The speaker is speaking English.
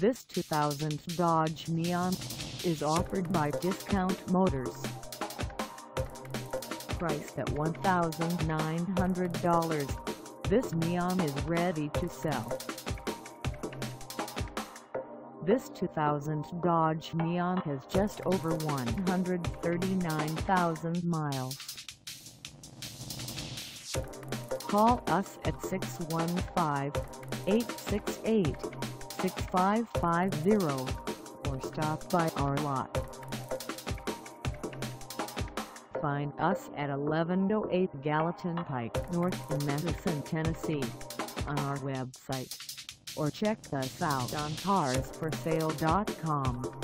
This 2000 Dodge Neon is offered by Discount Motors. Priced at $1,900, this Neon is ready to sell. This 2000 Dodge Neon has just over 139,000 miles. Call us at 615-868-6550 or stop by our lot. Find us at 1108 Gallatin Pike North in Madison, Tennessee on our website or check us out on carsforsale.com.